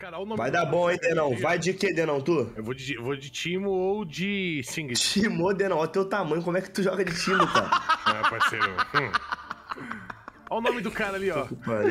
Cara, o nome Vai dar bom, hein, Denão? Vai de que, Denão, tu? Eu vou de, vou de Timo ou de Singed. Timo, Denão, olha teu tamanho, como é que tu joga de time, cara? Ah, parceiro. Hum. Olha o nome do cara ali, ó.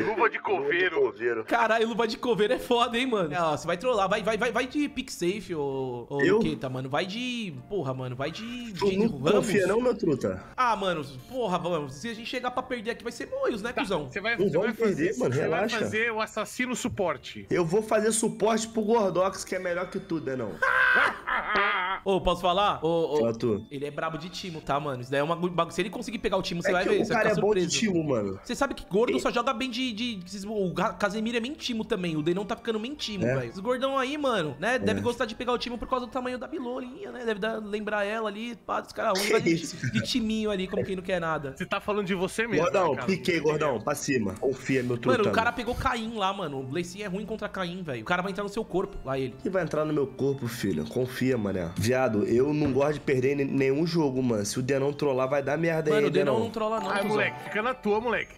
Luva de coveiro. Caralho, luva de coveiro é foda, hein, mano. É, ó, você vai trollar, vai, vai, vai, vai de pick safe, ô, ô Eu? Luqueta, mano. Vai de. Porra, mano, vai de. Tu de não Ramos. confia não, meu truta? Ah, mano, porra, vamos. Se a gente chegar pra perder aqui, vai ser moios, né, cuzão? Você vai, Não você vai fazer, perder, mano, você relaxa. vai fazer o assassino suporte. Eu vou fazer suporte pro Gordox, que é melhor que tu, Denão. Ô, posso falar? Ô, ô, Fala tu. ele é brabo de timo, tá, mano? Isso daí é uma bagulho. Se ele conseguir pegar o timo, você É vai ver. o cara é ficar bom de surpreso. timo, mano. Você sabe que gordo só joga bem de. de, o Casemiro é mentimo também. O Denão tá ficando mentimo, É. velho. Os gordão aí, mano, né? Deve gostar de pegar o timo por causa do tamanho da bilolinha, né? Deve dar- lembrar ela ali, pá, dos caras Que de, isso, de timinho ali, como quem não quer nada. Você tá falando de você mesmo. Gordão, né, cara? piquei, gordão, pra cima. Confia, meu truta. Mano, o cara pegou Caim lá, mano. O Blacey é ruim contra Caim, velho. O cara vai entrar no seu corpo, lá ele. que vai entrar no meu corpo, filho. Confia, mané. Viado, eu não gosto de perder ne- nenhum jogo, mano. Se o Denão trollar, vai dar merda Mano, aí, o Denão Denão. não trola, não. Ai, moleque, fica na tua, moleque.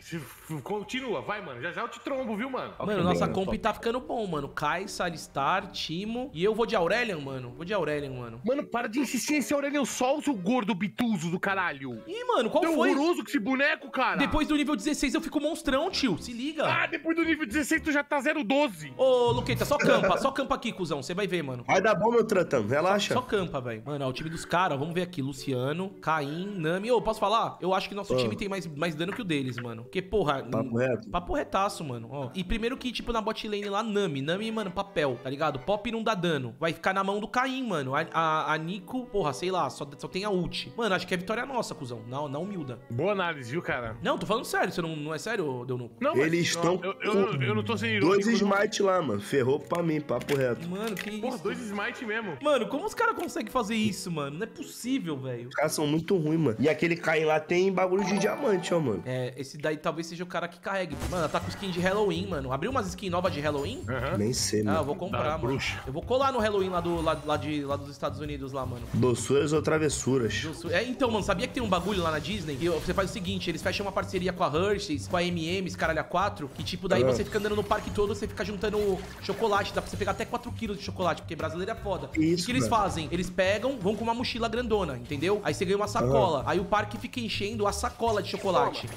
Continua, vai, mano. Já já eu te trombo, viu, mano? Mano, Ok, nossa mano, comp top. tá ficando bom, mano. Kai, Saristar, Timo. E eu vou de Aurelian, mano. Vou de Aurelian, mano. Mano, para de insistir nesse Aurelion Sol, seu gordo bituso do caralho. Ih, mano, qual Tão foi? horroroso que esse boneco, cara. Depois do nível 16 eu fico monstrão, tio. Se liga. Ah, depois do nível 16 tu já tá 012. Ô, Luqueta, só campa. Só campa aqui, cuzão. Você vai ver, mano. Vai dar bom, meu trantão. Relaxa. Só campa, velho. Mano, é o time dos caras. Vamos ver aqui. Luciano, Caim, Nami. Ô, posso falar? Eu acho que nosso time tem mais, mais dano que o deles, mano. Porque, porra... Papo reto. Papo retaço, mano. Ó. E primeiro que, tipo, na bot lane lá, Nami. Nami, mano, papel, tá ligado? Pop não dá dano. Vai ficar na mão do Caim, mano. A, a, a Nico, porra, sei lá, só, só tem a ult. Mano, acho que é vitória nossa, cuzão. Não, não humilda. Boa análise, viu, cara? Não, tô falando sério. Você não, não é sério, Deunuco? Não, Eles estão Eu, eu, eu não tô sendo Dois irônico. smite lá, mano. Ferrou pra mim, papo reto. Mano, que Porra, isso? dois smite mesmo. Mano, como os caras conseguem fazer isso, mano? Não é possível, velho. Os caras são muito ruins, mano. E aquele Caim lá tem bagulho de diamante, ó, mano. É, esse daí talvez seja o cara que carregue. Mano, tá com skin de Halloween, mano. Abriu umas skins novas de Halloween? Aham. Nem sei, Ah, eu mano. vou comprar, Da mano. bruxa. Eu vou colar no Halloween lá, do, lá, lá de, lá dos Estados Unidos, lá, mano. Doçuras ou travessuras? É, então, mano, sabia que tem um bagulho lá na Disney? Que você faz o seguinte, eles fecham uma parceria com a Hershey's, com a M&M's, caralho, a 4, que tipo, daí Ah. você fica andando no parque todo, você fica juntando chocolate, dá pra você pegar até 4 quilos de chocolate, porque brasileiro é foda. Isso, o que eles mano. fazem? Eles pegam, vão com uma mochila grandona, entendeu? Aí você ganha uma sacola. Aí o parque fica enchendo a sacola de chocolate.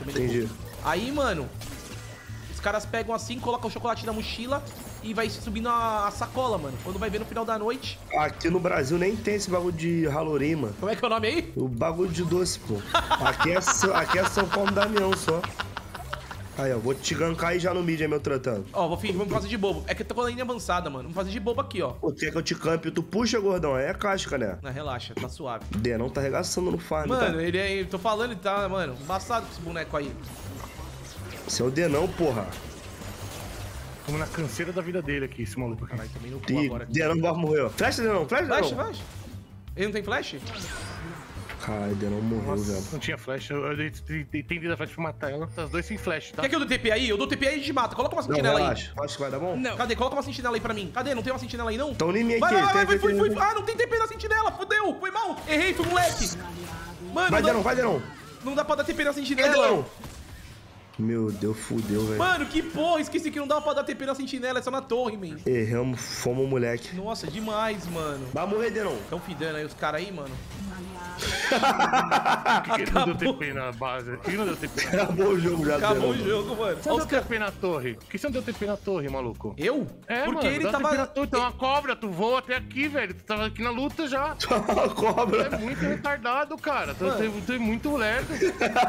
Entendi. Aí, mano, os caras pegam assim, colocam o chocolate na mochila e vai subindo a, a sacola, mano. Quando vai ver no final da noite. Aqui no Brasil nem tem esse bagulho de Halloween, mano. Como é que é o nome aí? O bagulho de doce, pô. Aqui é, aqui é São Paulo Damião só. Aí, ó, vou te gankar aí já no mid, aí, meu tratando. Ó, vou fingir, vamos fazer de bobo. É que eu tô com a linha avançada, mano. Vamos fazer de bobo aqui, ó. Pô, quer que eu te campe? Tu puxa, gordão. Aí é casca, né? Não, relaxa, tá suave. Denão tá arregaçando no farm, Mano, tá? ele é. Tô falando, ele tá, mano, embaçado com esse boneco aí. Esse é o Denão, porra. Estamos na canseira da vida dele aqui, esse maluco. Caralho. Também no cu agora. aqui. Denão vai morrer, ó. Flecha, Denão, Flash, Denão. flash. Ele não tem flash? Caralho, Denão morreu, velho. Não tinha flash, eu, eu entendi da flash pra matar ela. As dois sem flash, tá? Quer que eu dou TP aí? Eu dou TP aí e a gente mata. Coloca uma Não, sentinela aí. relaxa. Acho que vai dar bom? Não. Cadê? Coloca uma sentinela aí pra mim. Cadê? Não tem uma sentinela aí, não? Tão em mim aqui. Vai, vai, vai, vai, foi, foi, foi. Ah, não tem TP na sentinela, fudeu. Foi mal. Errei, fui moleque. Mano, Vai, não, Denão, vai, Denão. não dá pra dar TP na Vai, sentinela. Denão. Meu Deus, fudeu, velho. Mano, que porra. Esqueci que não dá pra dar TP na sentinela. É só na torre, man. Erramos, fomos moleque. Nossa, demais, mano. Vai morrer, Denão. Tão fidando aí os caras aí, mano. Por que, não deu. TP na base? Por que não deu TP? Acabou o jogo já, Acabou o jogo, mano. Você Olha não deu. TP na torre? Por que você não deu TP na torre, maluco? Eu? É, Porque mano, ele tava. TP na torre, tu é uma cobra, tu voa até aqui, velho. Tu tava aqui na luta já. Tu Cobra. é muito retardado, cara. Tu, tu, tu é muito lerdo.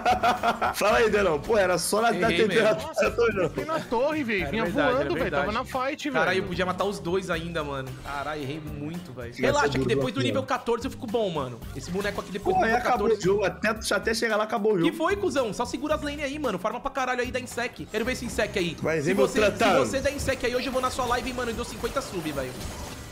Fala aí, Denão. Pô, era só na da Errei temperatura. não. TP na torre, velho. Vinha verdade, voando, velho. Tava na fight, velho. Caralho, eu podia matar os dois ainda, mano. Caralho, errei muito, velho. Relaxa que depois do nível ó. 14 eu fico bom, mano. Esse boneco aqui depois Pô, aí acabou o 14. jogo. Até, até chegar lá, acabou o Que jogo. foi, cuzão? Só segura as lane aí, mano. Farma pra caralho aí da Insec. Quero ver esse Insec aí. Vai se você, se você der Insec aí, hoje eu vou na sua live, mano, e dou 50 sub, velho.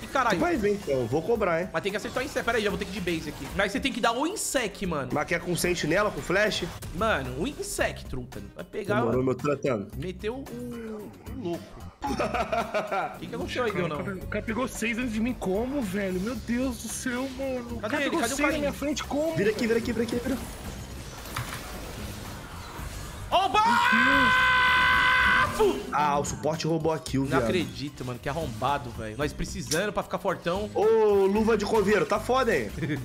E caralho. Vai ver, então. Vou cobrar, hein. Mas tem que acertar o Insec. Pera aí, já vou ter que ir de base aqui. Mas você tem que dar o Insec, mano. Mas quer com sentinela, com flash? Mano, o Insec, truta. Vai pegar. Demorou, meu tratando. Meteu o, o louco. O que, que aconteceu aí, Cara, não? o cara- o cara pegou seis antes de mim como, velho? Meu Deus do céu, mano. O Cadê cara ele? pegou Cadê o seis na minha frente como? Vira aqui, vira aqui, vira aqui, vira. Ó o Ah, o suporte roubou a kill, Não viado. acredito, mano. Que arrombado, velho. Nós precisando pra ficar fortão. Ô, luva de coveiro, tá foda, hein?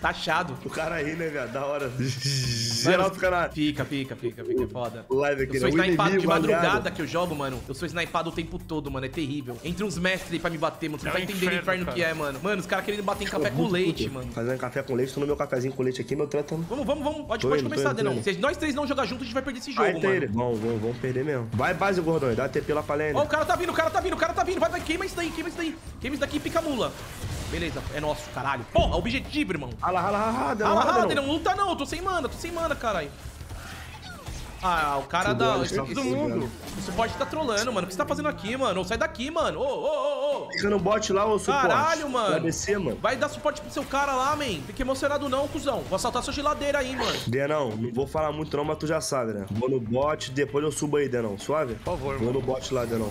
Tá achado. O cara aí, né, viado? Da hora. Geral fica na Fica, fica, fica, fica. É foda. live aqui, Eu sou né? Snipado de madrugada aliado. que eu jogo, mano. Eu sou snipado o tempo todo, mano. É terrível. Entre uns mestres aí pra me bater, mano. Você não É tá entendendo o inferno, inferno que cara. é, mano. Mano, os caras querendo bater em café com leite, puto. mano. Fazendo café com leite, tô no meu cafezinho com leite aqui, meu tratando. Vamos, vamos, vamos. Pode, Tô pode indo, começar, Denão. Se nós três não jogar junto, a gente vai perder esse jogo, Vai, mano. Vamos, vamos, vamos perder mesmo. Vai, base, gordão. Dá TP lá pra Lene. Ó, o cara tá vindo, o cara tá vindo, o cara tá vindo. Vai, vai, queima isso daí, queima isso daí. Queima isso daqui e pica mula. Beleza, é nosso, caralho. Porra, objetivo, irmão. Rala, rala, rala, Ah, rala, ah, não luta não, eu tô sem mana, tô sem mana, caralho. Ah, o cara da. todo mundo. O suporte tá trolando, mano. O que você tá fazendo aqui, mano? Sai daqui, mano. Ô, ô, ô, ô. Fica no bot lá, ô suporte. Caralho, mano. Vai descer, mano. Vai dar suporte pro seu cara lá, man. Fica emocionado não, cuzão. Vou assaltar sua geladeira aí, mano. Denão, não vou falar muito não, mas tu já sabe, né? Vou no bot, depois eu subo aí, Denão. Suave? Por favor, Vou no bot lá, Denão.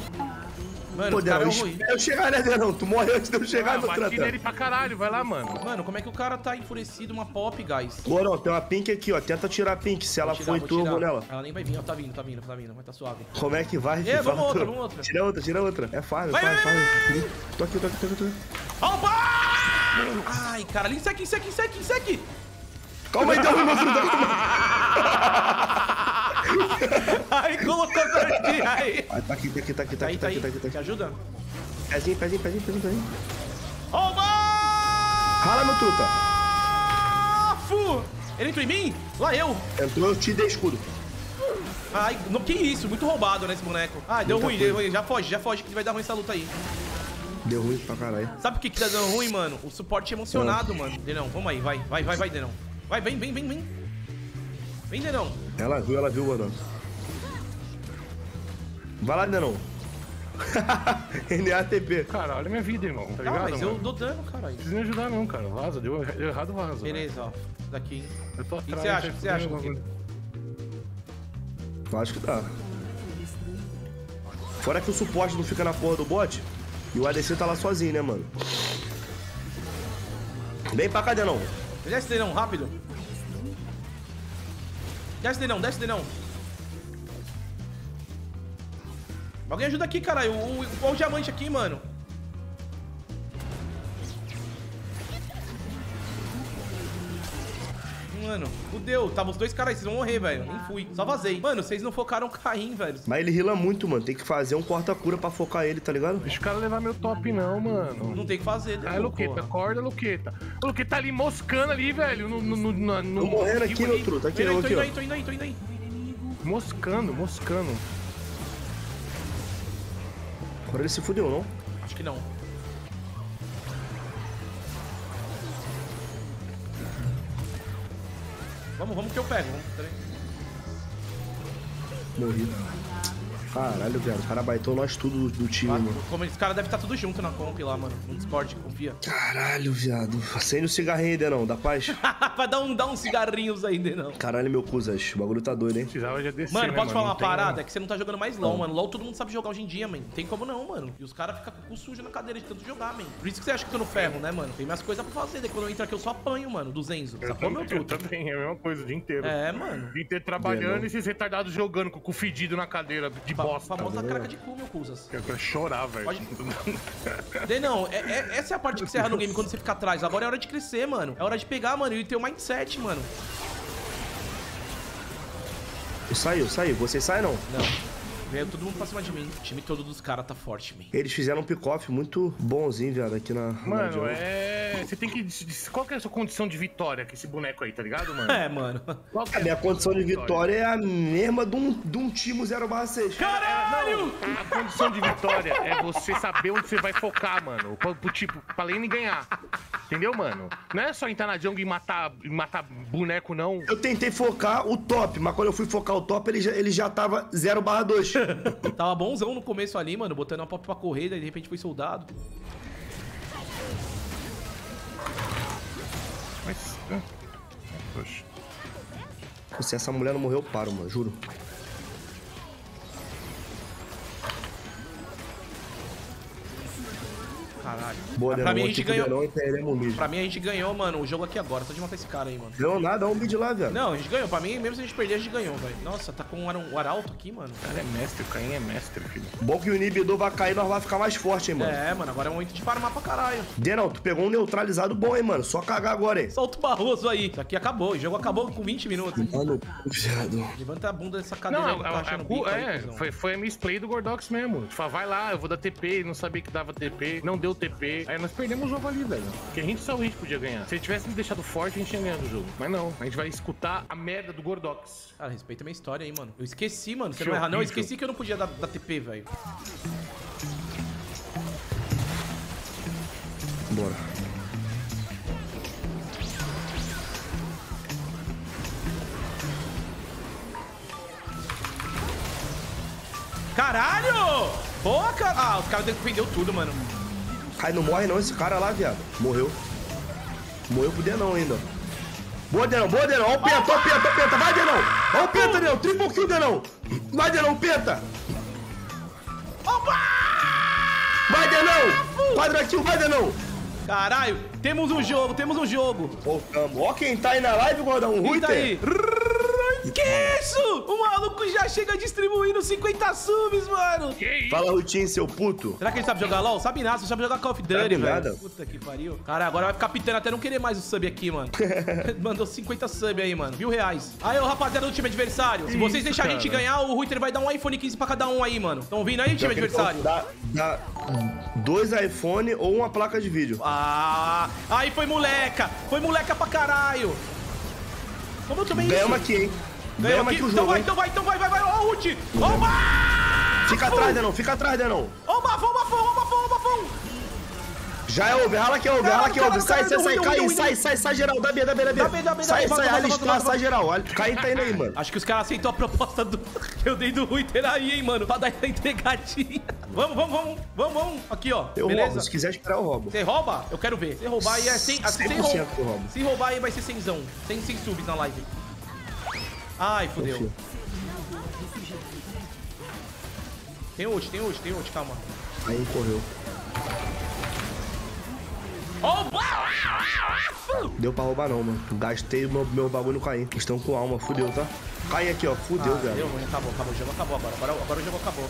Mano, Pô, cara é ruim. eu chegar, né, Denão? Tu morreu antes de eu chegar, Ah, meu tratando. nele pra caralho, vai lá, mano. Mano, como é que o cara tá enfurecido, uma pop, guys? Gordão, tem uma pink aqui, ó. Tenta tirar a pink. Se ela Vou tirar, for em vou tu, eu tirar. vou nela. Ela nem vai vir, ó. Tá vindo, tá vindo, tá vindo. Vai tá suave. Como é que vai? É, filho? vamos outra, vamos outra. Tira outra, tira outra. É fácil, Vai, fácil, vai, fácil. Tô aqui, tô aqui, tô aqui, tô aqui. Opa! Ai, caralho, insec, insec, insec, insec! Calma aí, derruba meu fruta. Ai, colocou certinho aí. Ah, tá aqui, tá aqui, tá aqui, tá Tá aí, aqui, tá tá aí. aqui, tá aqui, tá aqui. ajuda? Pezinho, pezinho, pezinho, pezinho, pezinho. Oba! Rala, meu truta. Fu! Ele entrou em mim? Lá eu. Entrou, eu te dei escudo. Ai, não, que isso? Muito roubado, né, esse boneco. Ah, deu Muita ruim, coisa. deu ruim. Já foge, já foge que vai dar ruim essa luta aí. Deu ruim pra caralho. Sabe por que que tá dando ruim, mano? O suporte emocionado, mano. Denão, vamos aí, vai, vai, vai, vai, Denão. Vai, vem, vem, vem, vem. Vem, Denão. Ela viu, ela viu, gordão. Vai lá, Denão. NATP. Cara, olha minha vida, irmão, tá Ah, ligado, mas eu mano? dou dano, caralho. Não precisa me ajudar não, cara. Vaza, deu, deu errado, vaza. Beleza, ó. Daqui. Eu tô O que atrás. você acha? O que você acha, fudendo, Luquinha? Eu acho que dá. Fora que o suporte não fica na porra do bot. E o ADC tá lá sozinho, né, mano? Vem pra cá, Denão. Desce, Denão, rápido. Desce, Denão, desce, Denão. Alguém ajuda aqui, caralho. O, o, qual o diamante aqui, mano? Mano, fudeu. Tava os dois caras aí, vocês vão morrer, velho. Nem fui. Só vazei. Mano, vocês não focaram Caim, velho. Mas ele rila muito, mano. Tem que fazer um corta-cura pra focar ele, tá ligado? Deixa o cara levar meu top não, mano. Não tem o que fazer, Ai, Denão, Luqueta, acorda, Luqueta. O Luqueta tá ali moscando ali, velho. No, no, no, no, no- Tô morrendo aqui, meu ali. truta. Aqui, Tô eu, indo aqui, aí, ó. tô indo aí, tô indo aí. Moscando, moscando. Agora ele se fudeu, não? Acho que não. Vamos, vamos que eu pego. Vamos. Morri. Caralho, velho. O cara baitou nós tudo do, do time, Ah, mano. como esse cara deve estar tudo junto na comp lá, mano. No Discord, confia. Caralho, viado. Acende o cigarrinho aí, Denão. Dá paz. Vai dar, um, dar uns cigarrinhos ainda, não. Caralho, meu cuzas. O bagulho tá doido, hein? Precisava já descer, Mano, né, posso falar Não uma tem- parada? É que você não tá jogando mais LOL, mano. LOL todo mundo sabe jogar hoje em dia, mano. Não tem como não, mano. E os caras ficam com o cu sujo na cadeira de tanto jogar, mano. Por isso que você acha que eu tô no ferro, né, mano? Tem minhas coisas pra fazer. Daí quando eu entro aqui eu só apanho, mano, do Zenzo. Eu Sacou, meu também, eu também, é a mesma coisa o dia inteiro. É, mano. O dia inteiro trabalhando Denão. e esses retardados jogando com o cu fedido na cadeira de Bosta. famosa craca de cu, meu cuzas. Eu quero chorar, velho. Pode- Dei não, é, é- essa é a parte que você erra no game quando você fica atrás. Agora é hora de crescer, mano. É hora de pegar, mano, e ter o mindset, mano. Saiu, saiu. Vocês saem, não? Não. Veio todo mundo pra cima de mim. O time todo dos caras tá forte, man. Eles fizeram um pick-off muito bonzinho, viado, aqui na. na Mano, jungle. é. Você tem que. Qual que é a sua condição de vitória com esse boneco aí, tá ligado, mano? É, mano. Qual que é A minha condição de vitória é a mesma de um, de um Timo 0/6. Caralho! A condição de vitória é você saber onde você vai focar, mano. Pro, pro tipo, pra lane ganhar. Entendeu, mano? Não é só entrar na jungle e matar, e matar boneco, não. Eu tentei focar o top, mas quando eu fui focar o top, ele já, ele já tava 0/2. Tava bonzão no começo ali, mano, botando a pop pra correr, daí de repente foi soldado. Mas. Poxa. Se essa mulher não morreu, eu paro, mano, juro. Boa, pra mim a gente ganhou. Não. Pra mim a gente ganhou, mano, o jogo aqui agora. Só de matar esse cara aí, mano. Ganhou nada, um mid lá, velho. Não, a gente ganhou. Pra mim, mesmo se a gente perder, a gente ganhou, velho. Nossa, tá com um ar- arauto aqui, mano. O cara é mestre, o Caim é mestre, filho. Bom que o inibidor vai cair, nós vai ficar mais forte, hein, mano. É, mano, agora é momento de farmar pra caralho. Denão, tu pegou um neutralizado bom, hein, mano. Só cagar agora, hein. Solta o Barroso aí. Isso aqui acabou. O jogo acabou com 20 minutos. Mano, viado. Levanta a bunda dessa cadeira Não, a, tá a, achando a, bico aí, é, cuzão. foi, foi a misplay do Gordox mesmo. Tipo, fala, vai lá, eu vou dar TP, não sabia que dava TP, não deu TP. Aí nós perdemos o jogo ali, velho. Porque a gente saiu, a gente podia ganhar. Se ele tivesse me deixado forte, a gente tinha ganhado o jogo. Mas não, a gente vai escutar a merda do Gordox. Cara, respeita a minha história aí, mano. Eu esqueci, mano. Você Que não errar, não. Eu esqueci que eu não podia dar, dar TP, velho. Bora. Caralho! Boa, cara. Ah, os caras defendeu tudo, mano. Cai, não morre não esse cara lá, viado. Morreu. Morreu pro Denão ainda. Boa, Denão, boa, Denão. Ó o Penta, ó o Penta, Penta. Vai, Denão. Ó o Penta, Denão. Triple kill, Denão. Vai, Denão, Penta. Opa! Vai, Denão. Quadra kill, vai, Denão. Caralho, temos um jogo, temos um jogo. Voltamos. Ó quem tá aí na live, gordão. Rui tá aí? Isso? O maluco já chega distribuindo 50 subs, mano. Que isso? Fala, Rutinho, seu puto. Será que ele sabe jogar LOL? Sabe nada, só sabe jogar Call of Duty, velho. Puta que pariu. Cara, agora vai ficar pitando até não querer mais o sub aqui, mano. Mandou 50 sub aí, mano. Mil reais. Aí, ô rapaziada do time adversário. Se vocês Isso, deixarem a gente ganhar, o Ruiter vai dar um iPhone 15 pra cada um aí, mano. Tão ouvindo aí, time adversário? Dá, dá dois iPhone ou uma placa de vídeo. Ah, aí foi moleca. Foi moleca pra caralho. Como eu tomei isso? Ganhamos aqui, hein? Ganhamos Ganhamos aqui. aqui o Então jogo, vai, então vai, então vai, vai, vai. Ó o ult. Ó o bafo. Fica atrás, Denão. Fica atrás, Denão. Ó o bafão, bafão, ó o bafão, ó o bafão. Já é over, rala que é over, rala que é over. Sai, sai, sai, cai, sai, sai, sai geral. Dá B, dá B, dá B. Dá B, dá B, dá Sai, sai, alistar, sai geral. Cai tá indo aí, mano. Acho que os caras aceitou a proposta do que eu dei do Ruiter aí, hein, mano. Pra dar essa entregadinha. Vamos, vamos, vamos. Vamos, vamos. Aqui, ó. Eu Beleza? roubo, se quiser esperar, eu roubo. Você rouba? Eu quero ver. Se roubar aí é 100, assim, sem 100% roubar. que eu roubo. Se roubar aí vai ser 100zão. 100, 100 subs na live. Ai, fodeu. Tem ult, tem ult, tem ult, calma. Aí correu. Deu pra roubar não, mano. Gastei meu, meu bagulho no Caim. Estão com alma, fudeu, tá? Cai aqui, ó. Fudeu, Ah, velho. deu acabou, acabou. O jogo acabou agora. Agora, agora o jogo acabou.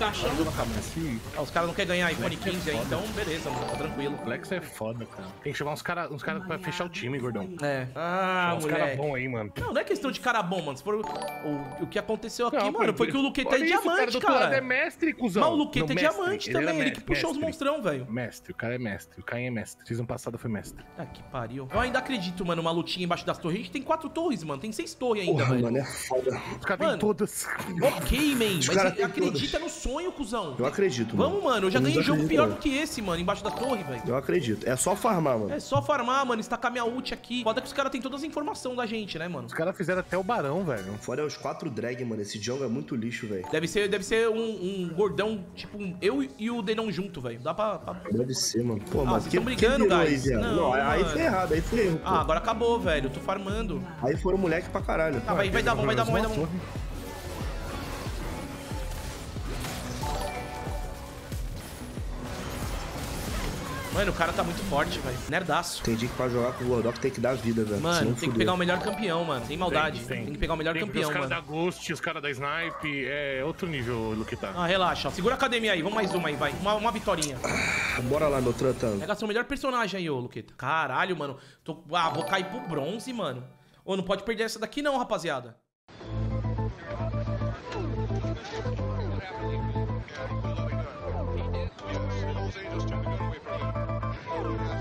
Achando? Esse Ah, os caras não querem ganhar iPhone 15 aí, então beleza, mano. Tá tranquilo. Flex é foda, cara. Tem que chamar uns caras uns cara pra fechar o time, gordão. É. Ah, uns caras bons aí, mano. Não, não é questão de cara bom, mano. For o, o, que aconteceu aqui, Não, mano, foi que o Luqueta é isso, diamante, doutorado cara. é mestre, cuzão. Mas o Luqueta é diamante Ele também, é ele que puxou os monstrão, velho. Mestre, o cara é mestre. O Caim é mestre. Season passado foi mestre. Ah, que pariu. Eu ainda acredito, mano, uma lutinha embaixo das torres. A gente tem quatro torres, mano. Tem seis torres ainda, Porra, velho. mano, é foda. Os caras têm todas. Ok, man. Mas cara acredita no sonho, cuzão. Eu acredito, mano. Vamos, mano. Eu já não ganhei jogo pior não. do que esse, mano, embaixo da torre, velho. Eu acredito. É só farmar, mano. É só farmar, mano, estacar minha ult aqui. Foda que os caras têm todas as informações da gente, né, mano? Os caras fizeram até o barão, velho. Fora é os quatro drag, mano. Esse jungle é muito lixo, velho. Deve ser, deve ser um, um gordão, tipo, um- eu e o Denão junto, velho. Dá pra, pra- Deve ser, mano. Pô, mano, Ah, vocês brigando, virou guys? Aí? Não, não, aí mano. foi errado, aí foi erro, pô. Ah, agora acabou, velho. Eu tô farmando. Aí foram moleque pra caralho. Tá, vai, vai dar bom, vai dar bom, vai dar bom. Mano, o cara tá muito forte, velho. Nerdaço. Entendi que pra jogar com o Gordox tem que dar vida, velho. Mano, senão tem que pegar o melhor campeão, mano. Sem maldade. Tem, que pegar o melhor Tem campeão, Os caras mano. da Ghost, os caras da Snipe, é outro nível, Luquita. Ah, relaxa. ó. Segura a academia aí. Vamos mais uma aí, vai. Uma, uma vitória. Bora lá, meu tratando. Pega seu melhor personagem aí, ô, Luqueta. Caralho, mano. Tô... Ah, vou cair pro bronze, mano. Ô, não pode perder essa daqui não, rapaziada. Jose just took to gun away from him. Oh,